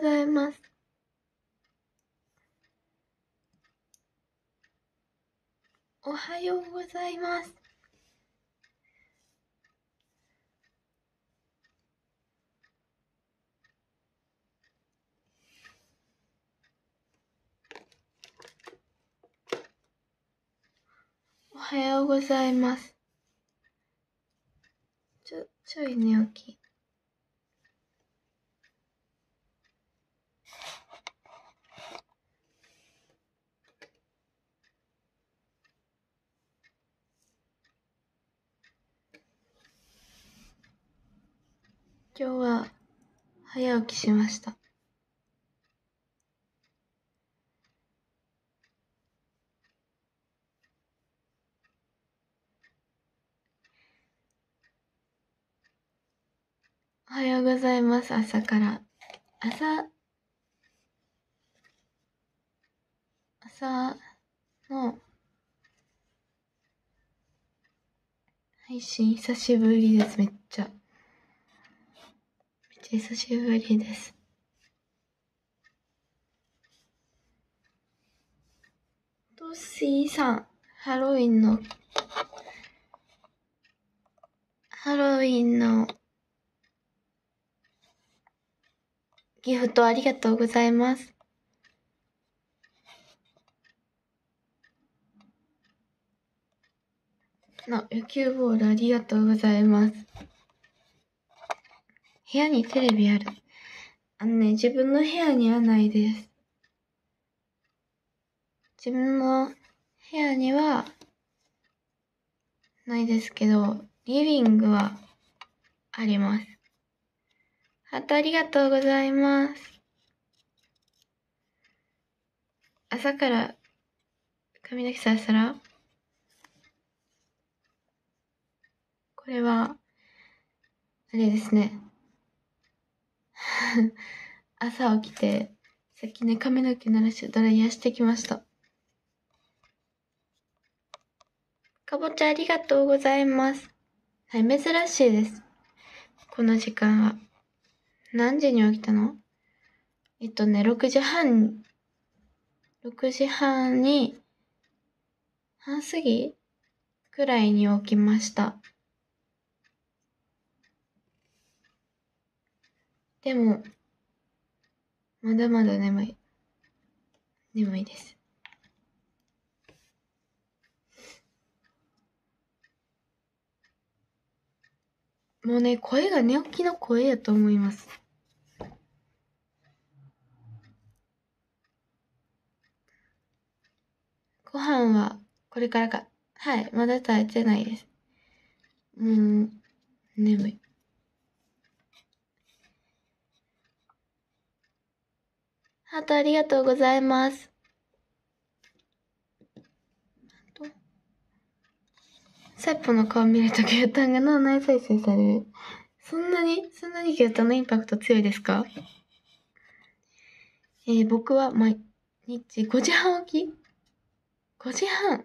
ざいます。おはようございます。おはようございます。ちょ、ちょい寝起き。今日は早起きしました。おはようございます、朝から。朝、朝の配信久しぶりです、めっちゃ。久しぶりです。トッシーさん、ハロウィンの、ハロウィンのギフトありがとうございます。の、野球ボールありがとうございます。部屋にテレビある。あのね、自分の部屋にはないです。自分の部屋にはないですけど、リビングはあります。ハートありがとうございます。朝から髪の毛さしたらこれは、あれですね。朝起きて、さっきね、髪の毛鳴らしてドライヤーしてきました。かぼちゃありがとうございます。はい、珍しいです。この時間は。何時に起きたの？えっとね、6時半、6時半に、半過ぎくらいに起きました。でも、まだまだ眠い。眠いです。もうね、声が寝起きの声やと思います。ご飯はこれからか。はい、まだ食べてないです。うん、眠い。ハートありがとうございます。とサイポの顔見ると牛タンが脳内再生される。そんなに、そんなに牛タンのインパクト強いですか？えー、僕は毎日5時半起き ?5 時半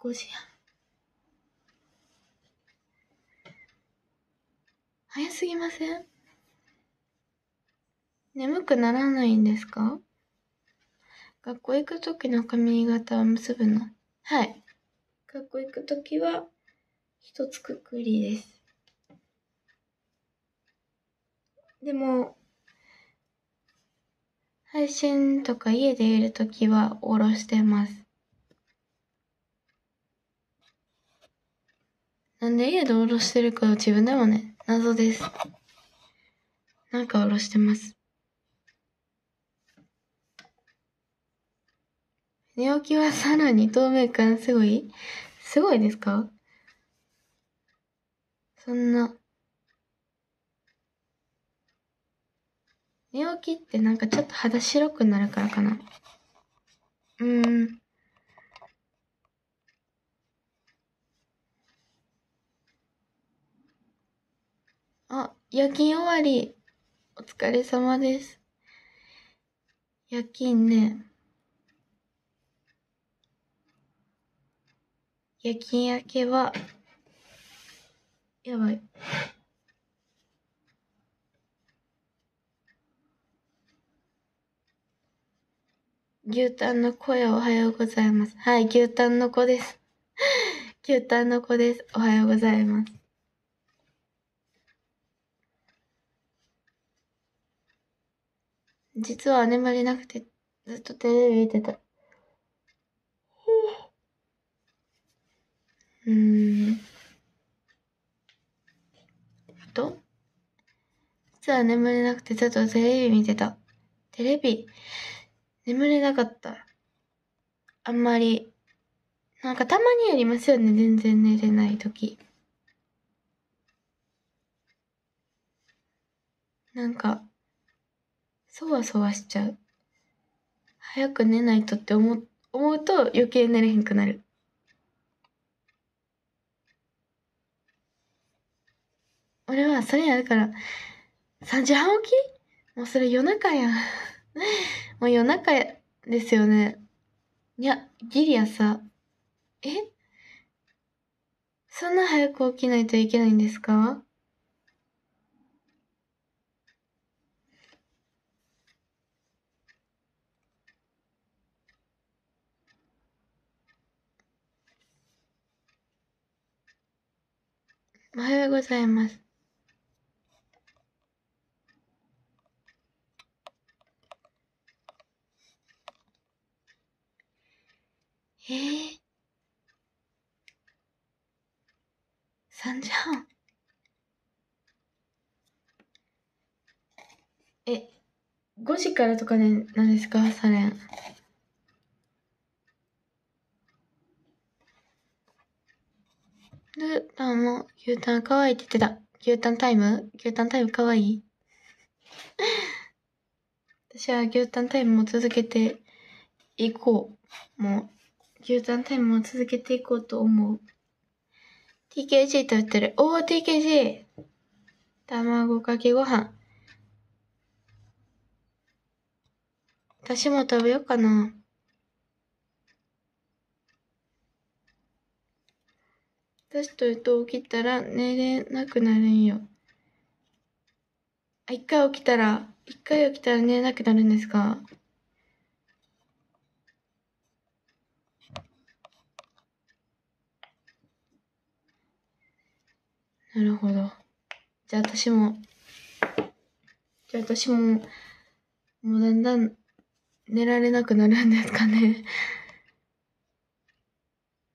？5時半早すぎません？眠くならないんですか？学校行くときの髪型は結ぶの？はい。学校行くときは一つくくりです。でも、配信とか家でいるときは下ろしてます。なんで家で下ろしてるか自分でもね、謎です。なんか下ろしてます。寝起きはさらに透明感すごい？すごいですか？そんな。寝起きってなんかちょっと肌白くなるからかな。うーん。あ、夜勤終わり。お疲れ様です。夜勤ね。夜勤明けは、やばい。牛タンの声おはようございます。はい、牛タンの子です。牛タンの子です。おはようございます。実は眠れなくて、ずっとテレビ見てた。うーん。あと？実は眠れなくてずっとテレビ見てた。テレビ、眠れなかった。あんまり。なんかたまにありますよね、全然寝れない時。なんか、そわそわしちゃう。早く寝ないとって思う、思うと余計寝れへんくなる。俺はそれやるから、3時半起き？もうそれ夜中やん。もう夜中ですよね。いや、ギリ朝。え？そんな早く起きないといけないんですか？おはようございます。えー、3時半？え、5時からとかでなんですか？朝練。ルータンも牛タン可愛いって言ってた。牛タンタイム？牛タンタイム可愛い？私は牛タンタイムも続けていこう。もう、牛タンタイムも続けていこうと思う。TKG と言ってる。おー、TKG! 卵かけご飯。私も食べようかな。私とと起きたら寝れなくなるんよ。あ、一回起きたら、一回起きたら寝れなくなるんですか？なるほど。じゃあ私も、じゃあ私も、もうだんだん寝られなくなるんですかね。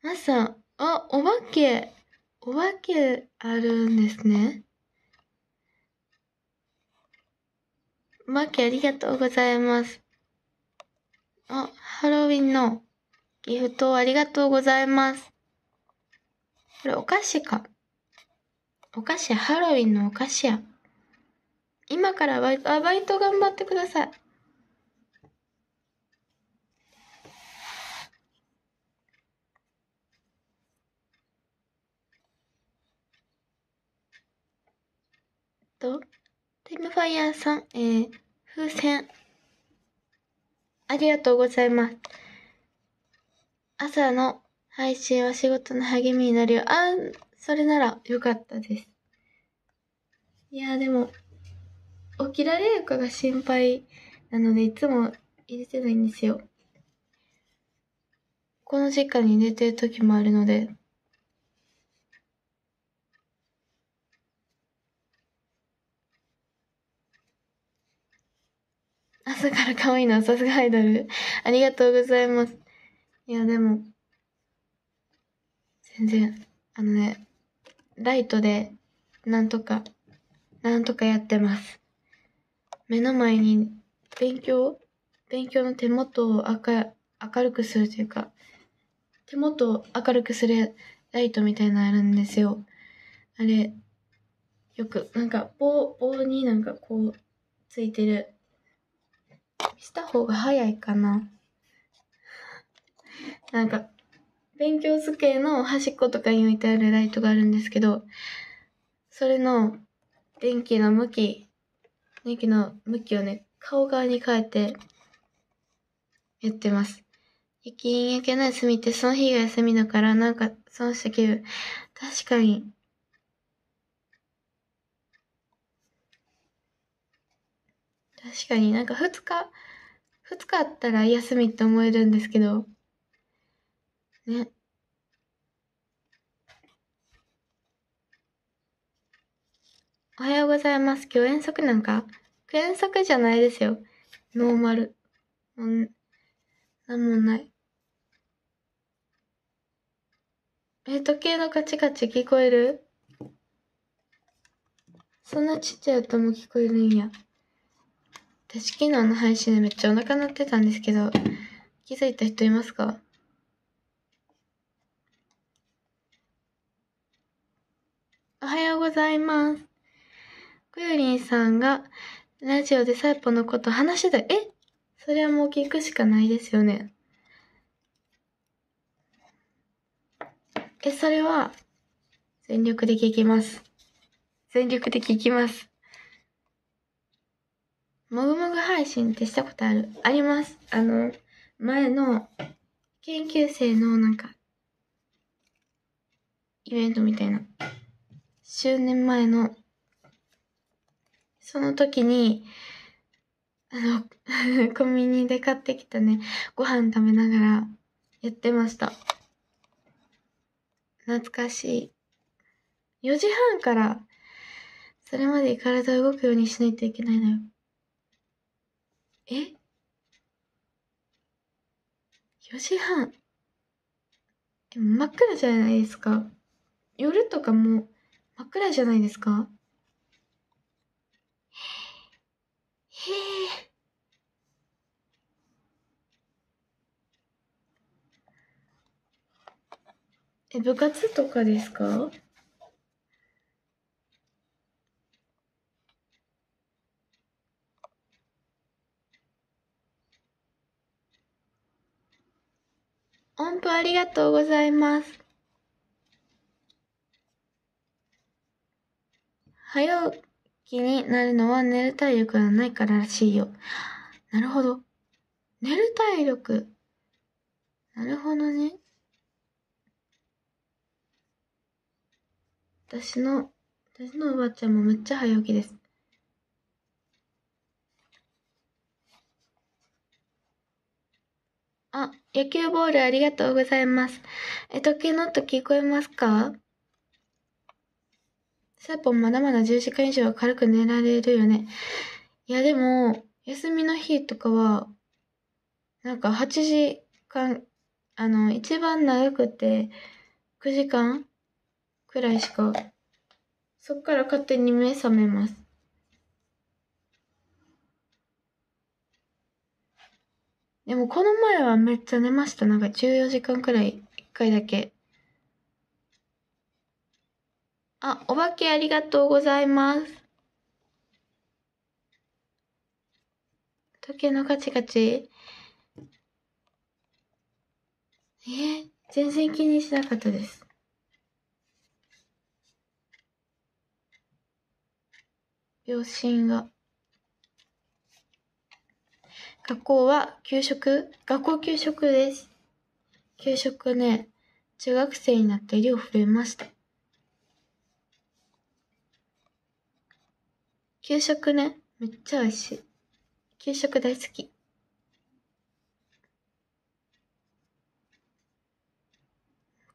朝、あ、お化け、お化けあるんですね。お化けありがとうございます。あ、ハロウィンのギフトありがとうございます。これお菓子か。お菓子、ハロウィンのお菓子や。今からバイト、あ、バイト頑張ってください。と、ティムファイヤーさん、えー、風船。ありがとうございます。朝の配信は仕事の励みになるよ。あー、それならよかったです。いやーでも、起きられるかが心配なので、いつも入れてないんですよ。この時間に寝てる時もあるので、朝から可愛いな、さすがアイドル。ありがとうございます。いや、でも、全然、あのね、ライトで、なんとか、なんとかやってます。目の前に、勉強勉強の手元を明明るくするというか、手元を明るくするライトみたいなのあるんですよ。あれ、よく、なんか棒、棒になんかこう、ついてる。した方が早いかな。なんか、勉強机の端っことかに置いてあるライトがあるんですけど、それの電気の向き、電気の向きをね、顔側に変えて、やってます。夜勤明けの休みってその日が休みだから、なんか損した気分。確かに。確かになんか二日、2日あったら休みって思えるんですけど、ね。おはようございます。今日遠足なんか？遠足じゃないですよ。ノーマル。もう、なんもない。え、時計のカチカチ聞こえる？そんなちっちゃい音も聞こえるんや。私昨日の配信でめっちゃお腹鳴ってたんですけど、気づいた人いますか？おはようございます。くよりんさんがラジオでサイポのこと話してた。え？それはもう聞くしかないですよね。え、それは全力で聞きます。全力で聞きます。もぐもぐ配信ってしたことある？あります。あの、前の研究生のなんか、イベントみたいな。周年前の、その時に、あの、コンビニで買ってきたね、ご飯食べながらやってました。懐かしい。4時半からそれまで体動くようにしないといけないのよ。え ?4 時半。でも真っ暗じゃないですか。夜とかも真っ暗じゃないですか？へえ。え、部活とかですか？音符ありがとうございます。早起きになるのは寝る体力がないかららしいよ。なるほど。寝る体力。なるほどね。私の、私のおばあちゃんもめっちゃ早起きです。あ、野球ボールありがとうございます。え、時計の音聞こえますか？サーポンまだまだ10時間以上は軽く寝られるよね。いやでも、休みの日とかは、なんか8時間、あの、一番長くて9時間くらいしか、そっから勝手に目覚めます。でもこの前はめっちゃ寝ました。なんか14時間くらい、1回だけ。あ、お化けありがとうございます。時計のカチカチ。え、全然気にしなかったです。秒針が。学校は給食学校給食です。給食ね、中学生になって量増えました。給食ね、めっちゃ美味しい。給食大好き。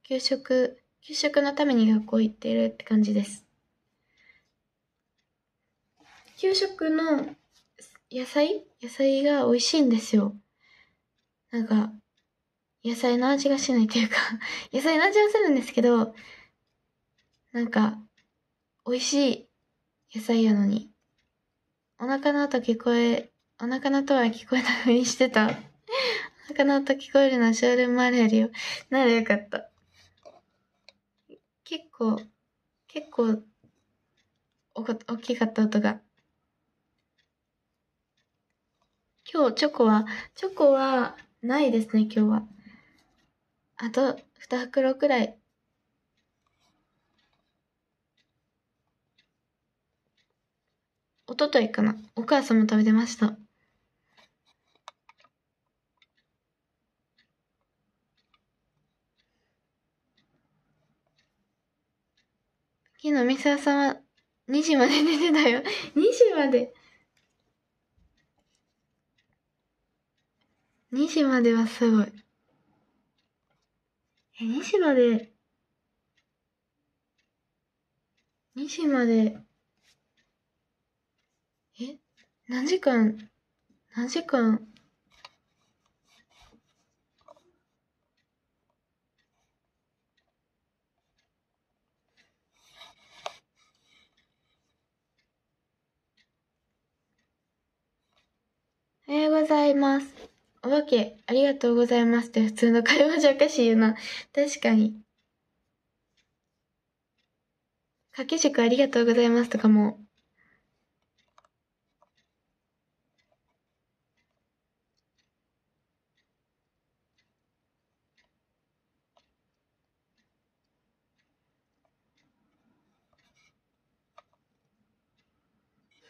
給食、給食のために学校行ってるって感じです。給食の野菜？野菜が美味しいんですよ。なんか、野菜の味がしないというか 野菜の味はするんですけど、なんか、美味しい野菜やのに、お腹の音聞こえ、お腹の音は聞こえたふりしてた。お腹の音聞こえるのはショールームあるやるよ。ならよかった。結構、結構、おこ、大きかった音が。今日チョコは、チョコはないですね、今日は。あと2袋くらい。おとといかな。お母さんも食べてました。昨日、ミサさんは2時まで寝てたよ。2時まで。2時まではすごい。え、2時まで、2時まで、え何時間、何時間、おはようございます。お化け、ありがとうございますって普通の会話じゃおかしいよな。確かに。掛け軸ありがとうございますとかも。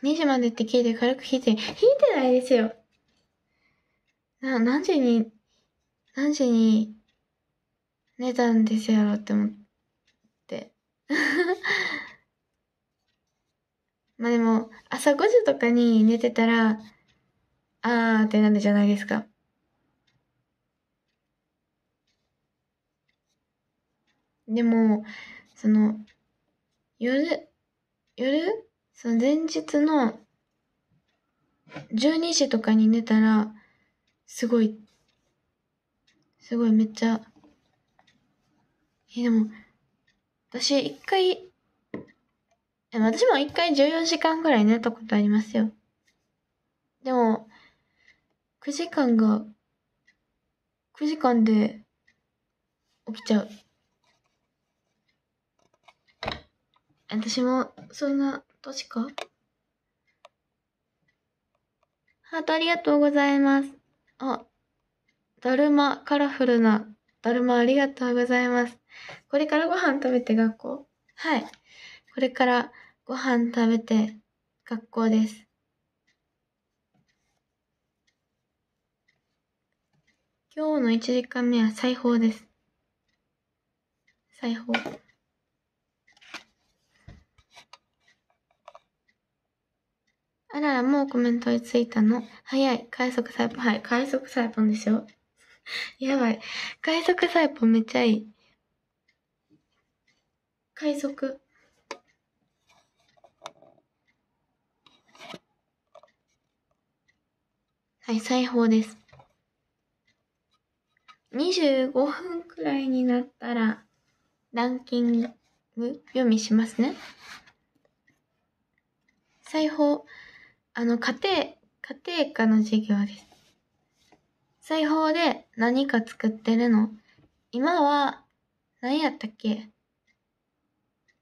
2時までって聞いて軽く弾いて、弾いてないですよ。な、何時に、何時に寝たんですやろって思って。まあでも、朝5時とかに寝てたら、あーってなるじゃないですか。でも、その、夜、夜？その前日の12時とかに寝たら、すごい、すごいめっちゃ、え、でも、私一回、私も一回14時間ぐらい寝たことありますよ。でも、9時間が、9時間で起きちゃう。私も、そんな、年か？ハートありがとうございます。あ、だるま、カラフルなだるまありがとうございます。これからご飯食べて学校？はい。これからご飯食べて学校です。今日の1時間目は裁縫です。裁縫。あらら、もうコメントについたの？早い。快速サイポン。はい。快速サイポンですよ。やばい。快速サイポンめっちゃいい。快速。はい、裁縫です。25分くらいになったら、ランキング読みしますね。裁縫。あの、家庭、家庭科の授業です。裁縫で何か作ってるの今は、何やったっけ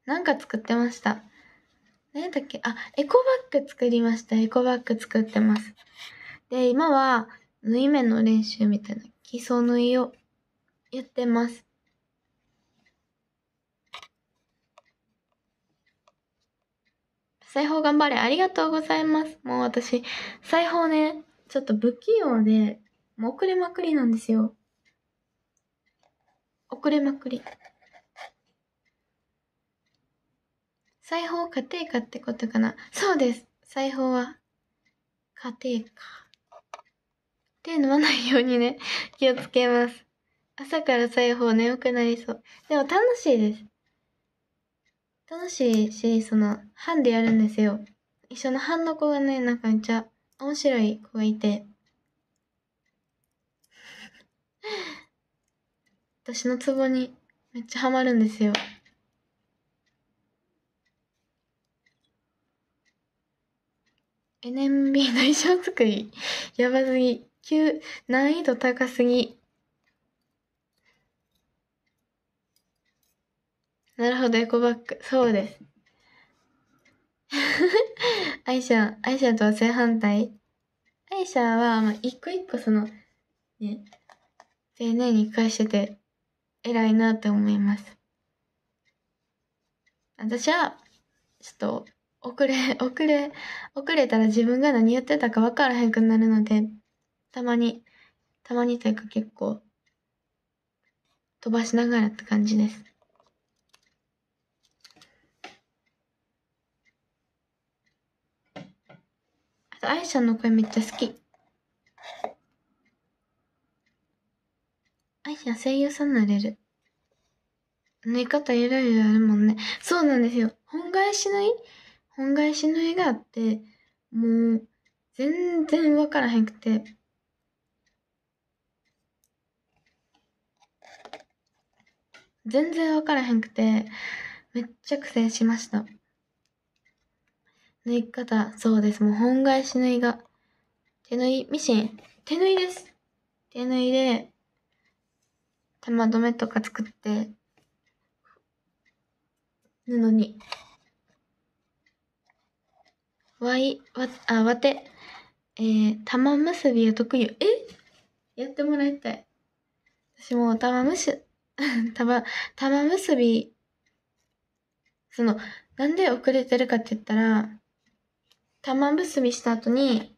なんか作ってました。何やったっけあ、エコバッグ作りました。エコバッグ作ってます。で、今は、縫い目の練習みたいな基礎縫いをやってます。裁縫頑張れ。ありがとうございます。もう私、裁縫ね、ちょっと不器用で、もう遅れまくりなんですよ。遅れまくり。裁縫家庭科ってことかな。そうです。裁縫は家庭科。っていうのはないようにね、気をつけます。朝から裁縫眠くなりそう。でも楽しいです。楽しいし、その、班でやるんですよ。一緒の班の子がね、なんかめっちゃ面白い子がいて。私のツボにめっちゃハマるんですよ。NMB の衣装作り、やばすぎ。急、難易度高すぎ。なるほど、エコバッグ。そうです。アイシャ、アイシャとは正反対アイシャは、まあ、一個一個その、ね、丁寧に返してて、偉いなって思います。私は、ちょっと、遅れ、遅れ、遅れたら自分が何言ってたか分からへんくなるので、たまに、たまにというか結構、飛ばしながらって感じです。あと、愛ちゃんの声めっちゃ好き。愛ちゃん声優さんになれる。縫い方いろいろあるもんね。そうなんですよ。本返し縫い本返し縫いがあって、もう、全然わからへんくて。全然わからへんくて、めっちゃ苦戦しました。縫い方、そうです。もう本返し縫いが。手縫い、ミシン、手縫いです。手縫いで、玉留めとか作って、布に。わい、わ、あ、わて、えー、玉結びは得意よ。え？やってもらいたい。私も玉むし、玉、玉結び、その、なんで遅れてるかって言ったら、玉結びした後に、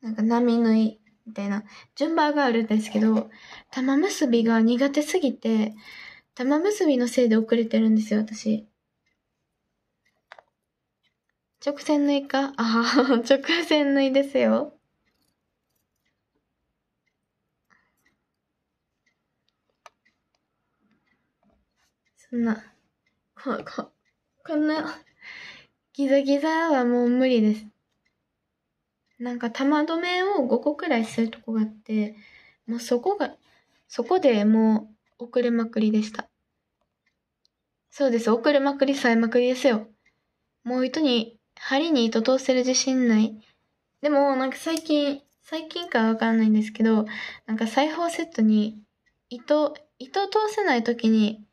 なんか波縫いみたいな順番があるんですけど、玉結びが苦手すぎて、玉結びのせいで遅れてるんですよ、私。直線縫いか？ああ、直線縫いですよ。そんな、こ、こ、こんな、ギザギザはもう無理です。なんか玉止めを5個くらいするとこがあって、もうそこが、そこでもう遅れまくりでした。そうです。遅れまくり、さえまくりですよ。もう糸に、針に糸通せる自信ない。でも、なんか最近、最近かわかんないんですけど、なんか裁縫セットに、糸、糸通せない時に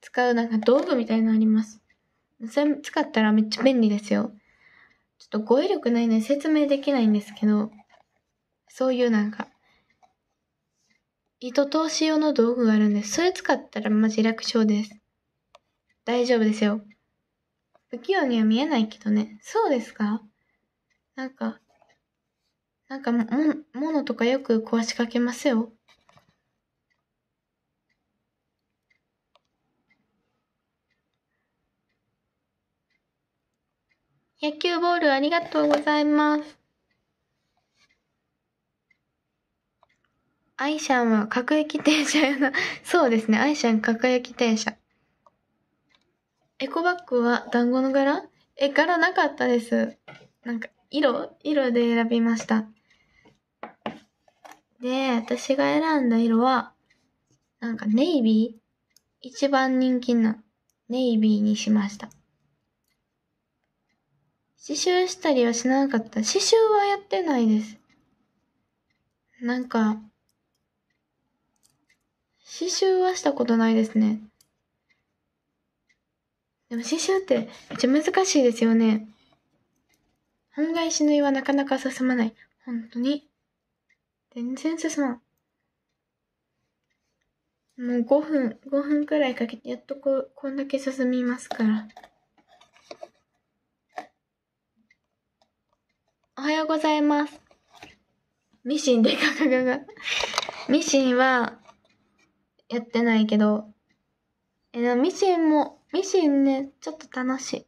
使うなんか道具みたいなのあります。それ使ったらめっちゃ便利ですよ。ちょっと語彙力ないので説明できないんですけど、そういうなんか、糸通し用の道具があるんです。それ使ったらマジ楽勝です。大丈夫ですよ。不器用には見えないけどね。そうですか？なんか、なんかも、ものとかよく壊しかけますよ。野球ボールありがとうございます。アイシャンは各駅停車やな。そうですね。アイシャン各駅停車。エコバッグは団子の柄？え、柄なかったです。なんか、色？色で選びました。で、私が選んだ色は、なんかネイビー？一番人気なネイビーにしました。刺繍したりはしなかった。刺繍はやってないです。なんか、刺繍はしたことないですね。でも刺繍ってめっちゃ難しいですよね。本返し縫いはなかなか進まない。本当に。全然進まん。もう5分、5分くらいかけてやっとこう、こんだけ進みますから。おはようございます。ミシンでガガガガ。ミシンは、やってないけど、え、ミシンも、ミシンね、ちょっと楽しい。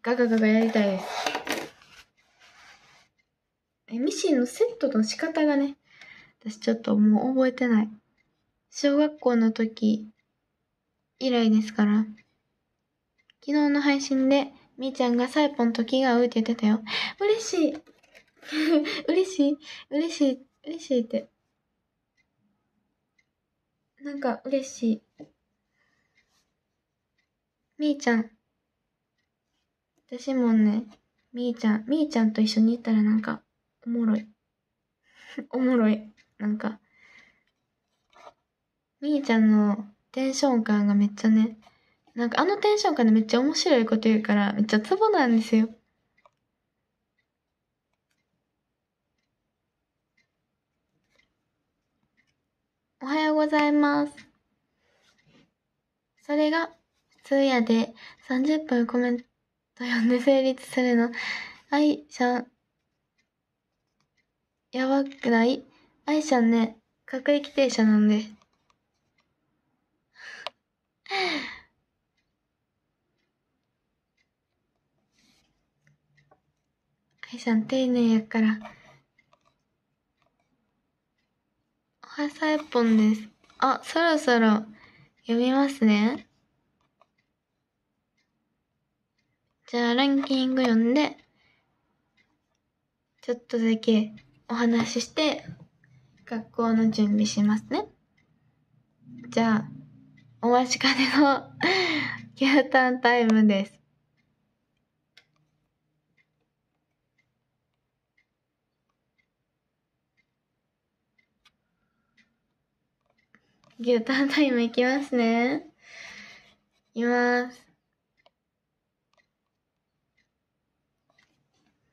ガガガガやりたいです。え、ミシンのセットの仕方がね、私ちょっともう覚えてない。小学校の時以来ですから。昨日の配信で、みーちゃんがサイポンと気が合うって言ってたよ。嬉しい。嬉しい。嬉しい。嬉しいって。なんか嬉しい。みーちゃん。私もね、みーちゃん、みーちゃんと一緒にいたらなんか、おもろい。おもろい。なんか、みーちゃんのテンション感がめっちゃね、なんかあのテンション感でめっちゃ面白いこと言うから、めっちゃツボなんですよ。おはようございます。それが普通やで30分コメント読んで成立するの。愛ちゃん、やばくない？愛ちゃんね、各駅停車なんで。愛さん丁寧やから。おはさえぽんです。あ、そろそろ読みますね。じゃあランキング読んで、ちょっとだけお話しして、学校の準備しますね。じゃあ、お待ちかねの 牛タンタイムです。牛タンタイムいきますね。いきます。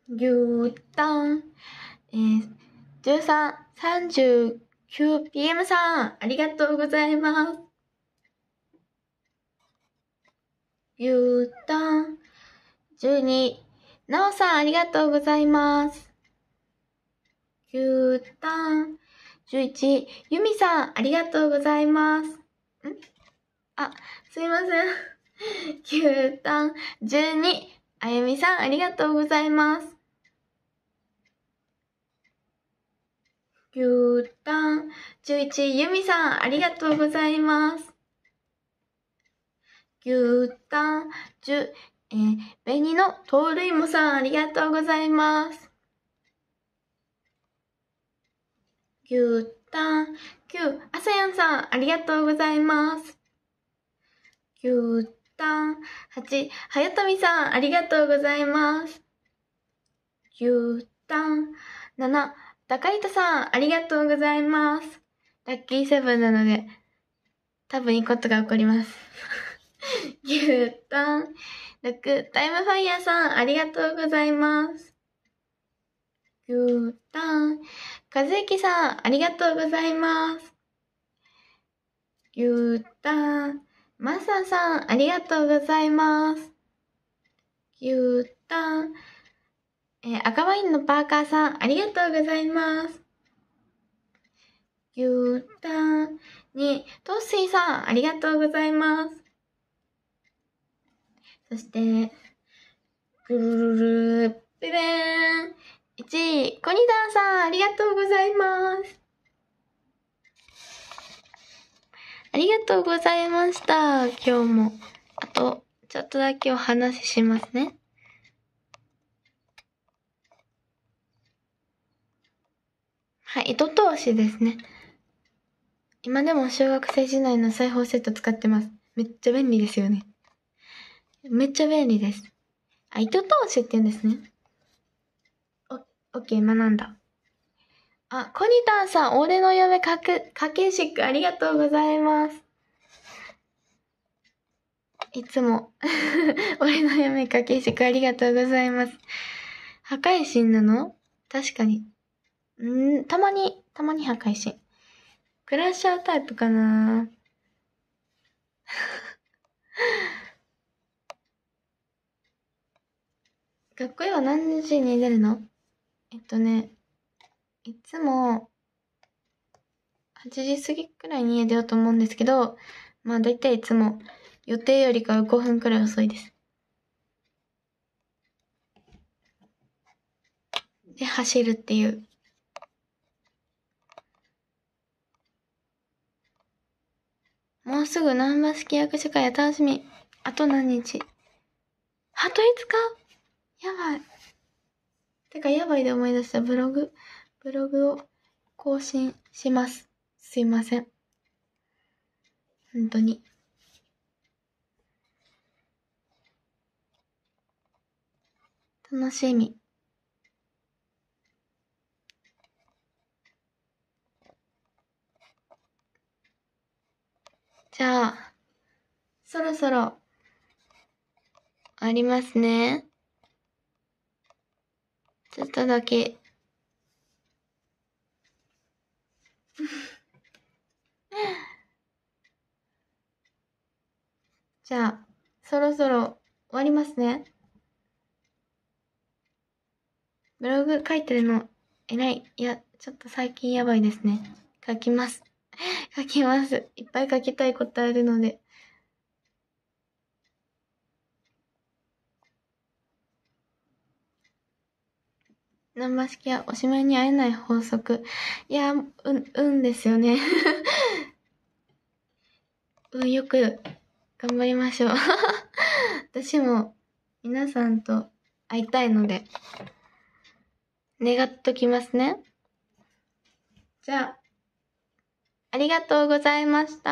牛タン、えー、13、39pm さん、ありがとうございます。牛タン、12、なおさん、ありがとうございます。牛タン、11、ゆみさん、ありがとうございます。ん？あ、すいません。牛タン、12、あゆみさん、ありがとうございます。牛タン、11、ゆみさん、ありがとうございます。牛タン、10、えー、紅の盗塁もさん、ありがとうございます。牛タン、9、あさやんさん、ありがとうございます。牛タン、8、はやとみさん、ありがとうございます。牛タン、7、高板さん、ありがとうございます。ラッキーセブンなので、多分いいことが起こります。牛タン、6、タイムファイヤーさん、ありがとうございます。牛タン、和之さん、ありがとうございます。牛タン、マサささん、ありがとうございます。牛タン、えー赤ワインのパーカーさん、ありがとうございます。牛タンに、トッシーさん、ありがとうございます。そして、ぐるるる、ぺぺーん。1位、コニダーさん、ありがとうございます。ありがとうございました。今日も。あと、ちょっとだけお話ししますね。はい、糸通しですね。今でも小学生時代の裁縫セット使ってます。めっちゃ便利ですよね。めっちゃ便利です。あ、糸通しって言うんですね。オッケー、学んだ。あ、コニタンさん、俺の嫁かく、かけしくありがとうございます。いつも、俺の嫁かけしくありがとうございます。破壊神なの？確かに。んーたまに、たまに破壊神。クラッシャータイプかな？学校へは何時に出るの？えっとね、いつも、8時過ぎくらいに家出ようと思うんですけど、まあ大体いつも予定よりかは5分くらい遅いです。で、走るっていう。もうすぐ南波式役所会や楽しみ。あと何日あと5日やばい。てか、やばいで思い出したブログ、ブログを更新します。すいません。本当に。楽しみ。じゃあ、そろそろ、ありますね。ちょっとだけ。じゃあ、そろそろ終わりますね。ブログ書いてるの偉い。いや、ちょっと最近やばいですね。書きます。書きます。いっぱい書きたいことあるので。ナンバー式はおしまいに会えない法則。いや、うん、うんですよね。運よく頑張りましょう。私も皆さんと会いたいので、願っときますね。じゃあ、ありがとうございました。